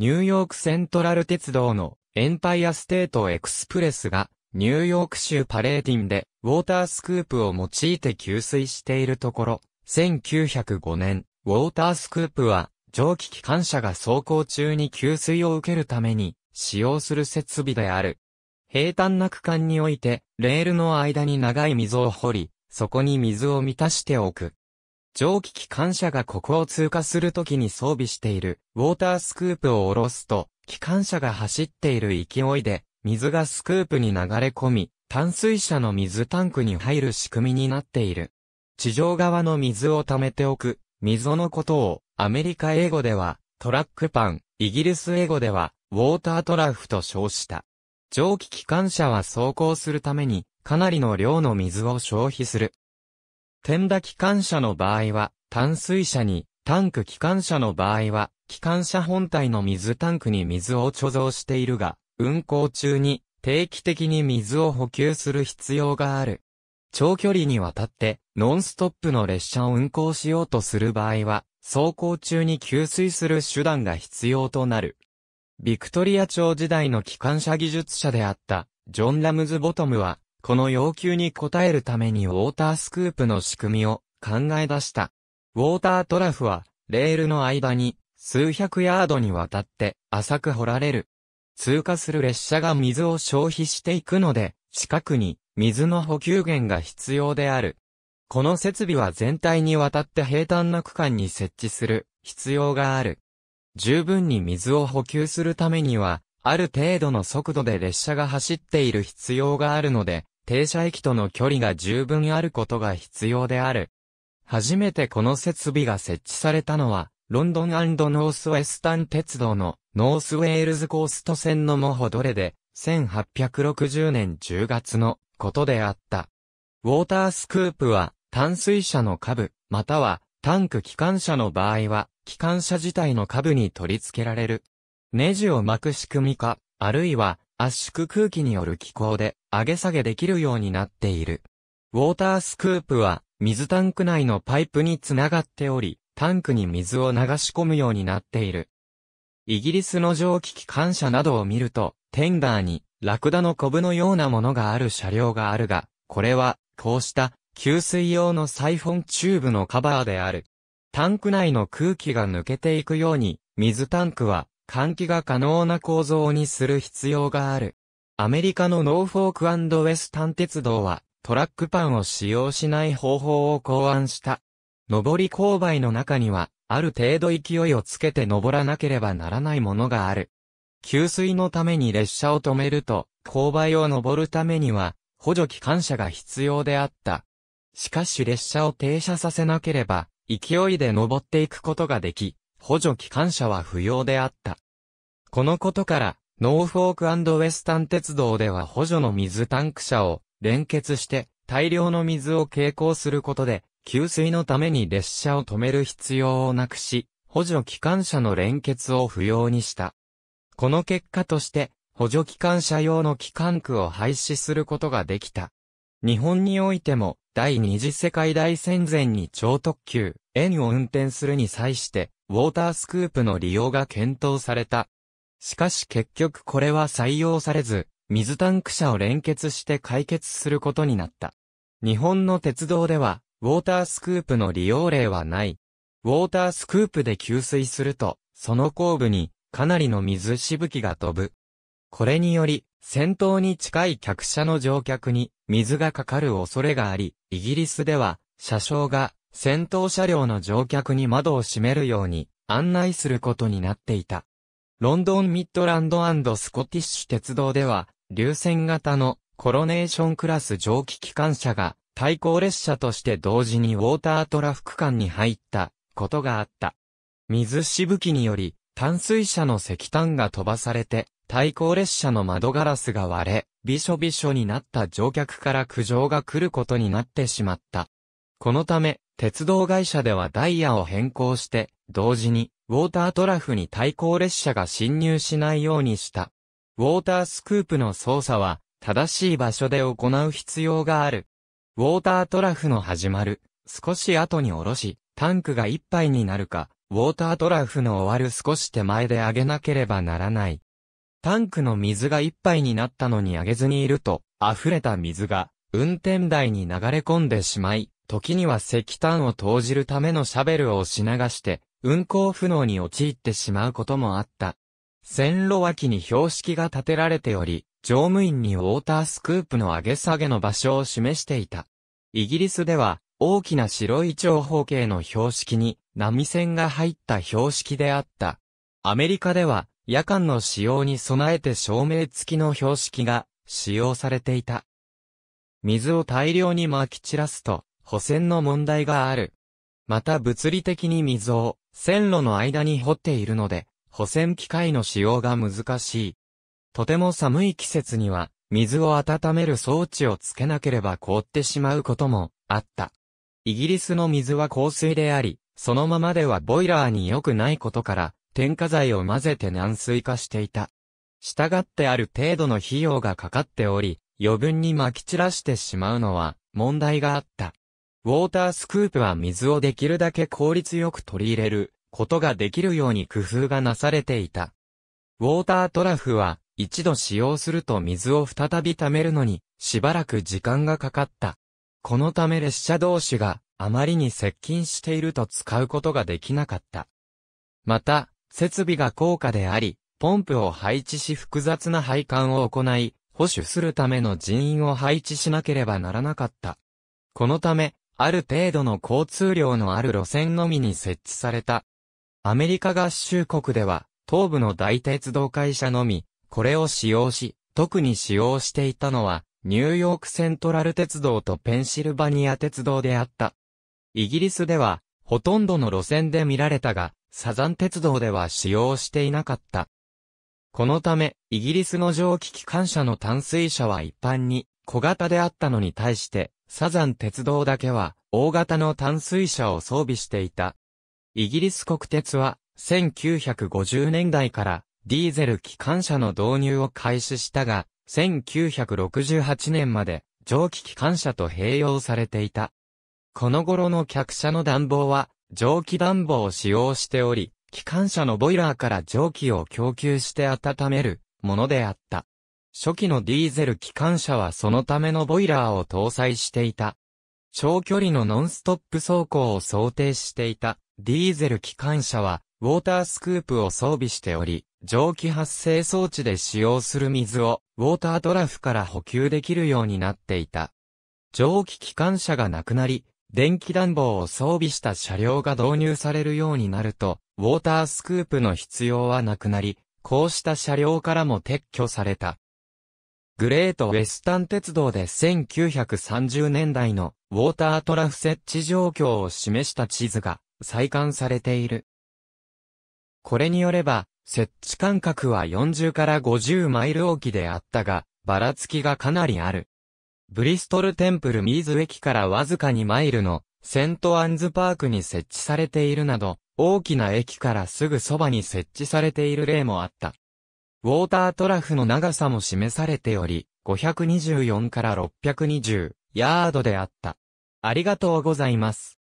ニューヨークセントラル鉄道のエンパイアステートエクスプレスがニューヨーク州パレーティンでウォータースクープを用いて給水しているところ、1905年、ウォータースクープは蒸気機関車が走行中に給水を受けるために使用する設備である。平坦な区間において、レールの間に長い溝を掘り、そこに水を満たしておく。蒸気機関車がここを通過するときに装備しているウォータースクープを下ろすと、機関車が走っている勢いで、水がスクープに流れ込み、淡水車の水タンクに入る仕組みになっている。地上側の水を溜めておく、溝のことを、アメリカ英語では、トラックパン、イギリス英語では、ウォータートラフと称した。蒸気機関車は走行するために、かなりの量の水を消費する。天打機関車の場合は、淡水車に、タンク機関車の場合は、機関車本体の水タンクに水を貯蔵しているが、運行中に定期的に水を補給する必要がある。長距離にわたってノンストップの列車を運行しようとする場合は、走行中に給水する手段が必要となる。ビクトリア朝時代の機関車技術者であったジョン・ラムズ・ボトムは、この要求に応えるためにウォータースクープの仕組みを考え出した。ウォータートラフは、レールの間に数百ヤードにわたって浅く掘られる。通過する列車が水を消費していくので、近くに水の補給源が必要である。この設備は全体にわたって平坦な区間に設置する必要がある。十分に水を補給するためには、ある程度の速度で列車が走っている必要があるので、停車駅との距離が十分あることが必要である。初めてこの設備が設置されたのは、ロンドンノースウェスタン鉄道のノースウェールズコースト線のモホドレで、1860年10月のことであった。ウォータースクープは、淡水車の下部、または、タンク機関車の場合は、機関車自体の下部に取り付けられる。ネジを巻く仕組みか、あるいは、圧縮空気による気候で、上げ下げできるようになっている。ウォータースクープは、水タンク内のパイプにつながっており、タンクに水を流し込むようになっている。イギリスの蒸気機関車などを見ると、テンダーにラクダのコブのようなものがある車両があるが、これは、こうした給水用のサイフォンチューブのカバーである。タンク内の空気が抜けていくように、水タンクは換気が可能な構造にする必要がある。アメリカのノーフォークウェスタン鉄道は、トラックパンを使用しない方法を考案した。上り勾配の中には、ある程度勢いをつけて登らなければならないものがある。給水のために列車を止めると、勾配を登るためには、補助機関車が必要であった。しかし列車を停車させなければ、勢いで登っていくことができ、補助機関車は不要であった。このことから、ノーフォークウェスタン鉄道では補助の水タンク車を連結して大量の水を携行することで給水のために列車を止める必要をなくし、補助機関車の連結を不要にした。この結果として、補助機関車用の機関区を廃止することができた。日本においても、第二次世界大戦前に超特急、N を運転するに際して、ウォータースクープの利用が検討された。しかし結局これは採用されず、水タンク車を連結して解決することになった。日本の鉄道では、ウォータースクープの利用例はない。ウォータースクープで給水すると、その後部にかなりの水しぶきが飛ぶ。これにより、先頭に近い客車の乗客に水がかかる恐れがあり、イギリスでは車掌が先頭車両の乗客に窓を閉めるように案内することになっていた。ロンドンミッドランドスコティッシュ鉄道では、流線型のコロネーションクラス蒸気機関車が対向列車として同時にウォータートラフ区間に入ったことがあった。水しぶきにより淡水車の石炭が飛ばされて対向列車の窓ガラスが割れ、びしょびしょになった乗客から苦情が来ることになってしまった。このため、鉄道会社ではダイヤを変更して、同時に、ウォータートラフに対向列車が侵入しないようにした。ウォータースクープの操作は、正しい場所で行う必要がある。ウォータートラフの始まる、少し後に下ろし、タンクが一杯になるか、ウォータートラフの終わる少し手前で上げなければならない。タンクの水がいっぱいになったのに上げずにいると、溢れた水が運転台に流れ込んでしまい、時には石炭を投じるためのシャベルを押し流して、運行不能に陥ってしまうこともあった。線路脇に標識が立てられており、乗務員にウォータースクープの上げ下げの場所を示していた。イギリスでは、大きな白い長方形の標識に波線が入った標識であった。アメリカでは、夜間の使用に備えて照明付きの標識が使用されていた。水を大量に撒き散らすと、補線の問題がある。また物理的に水を線路の間に掘っているので、補線機械の使用が難しい。とても寒い季節には、水を温める装置をつけなければ凍ってしまうこともあった。イギリスの水は香水であり、そのままではボイラーに良くないことから、添加剤を混ぜて軟水化していた。従ってある程度の費用がかかっており、余分に撒き散らしてしまうのは問題があった。ウォータースクープは水をできるだけ効率よく取り入れることができるように工夫がなされていた。ウォータートラフは一度使用すると水を再び溜めるのにしばらく時間がかかった。このため列車同士があまりに接近していると使うことができなかった。また、設備が高価であり、ポンプを配置し複雑な配管を行い、保守するための人員を配置しなければならなかった。このため、ある程度の交通量のある路線のみに設置された。アメリカ合衆国では、東部の大鉄道会社のみ、これを使用し、特に使用していたのは、ニューヨークセントラル鉄道とペンシルバニア鉄道であった。イギリスでは、ほとんどの路線で見られたが、サザン鉄道では使用していなかった。このため、イギリスの蒸気機関車の淡水車は一般に小型であったのに対して、サザン鉄道だけは大型の淡水車を装備していた。イギリス国鉄は1950年代からディーゼル機関車の導入を開始したが、1968年まで蒸気機関車と併用されていた。この頃の客車の暖房は蒸気暖房を使用しており、機関車のボイラーから蒸気を供給して温めるものであった。初期のディーゼル機関車はそのためのボイラーを搭載していた。長距離のノンストップ走行を想定していたディーゼル機関車はウォータースクープを装備しており、蒸気発生装置で使用する水をウォータートラフから補給できるようになっていた。蒸気機関車がなくなり、電気暖房を装備した車両が導入されるようになると、ウォータースクープの必要はなくなり、こうした車両からも撤去された。グレートウェスタン鉄道で1930年代のウォータートラフ設置状況を示した地図が再刊されている。これによれば、設置間隔は40から50マイルおきであったが、ばらつきがかなりある。ブリストルテンプルミーズ駅からわずか2マイルのセントアンズパークに設置されているなど、大きな駅からすぐそばに設置されている例もあった。ウォータートラフの長さも示されており、524から620ヤードであった。ありがとうございます。